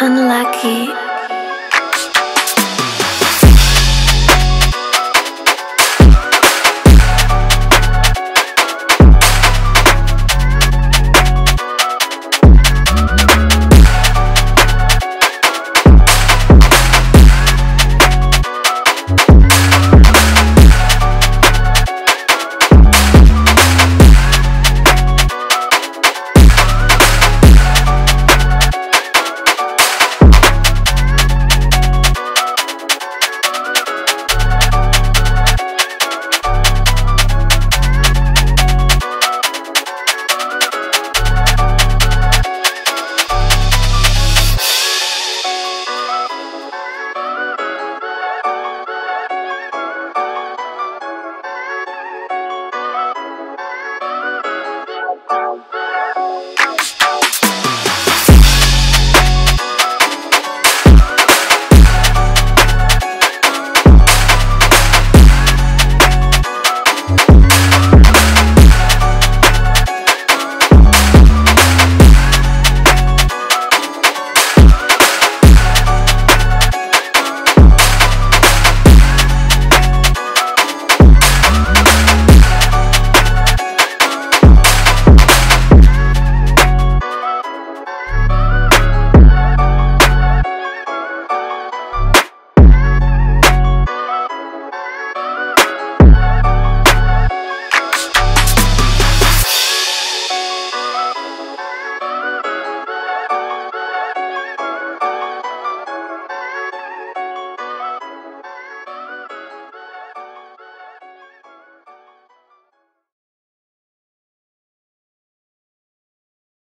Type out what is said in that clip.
unlucky.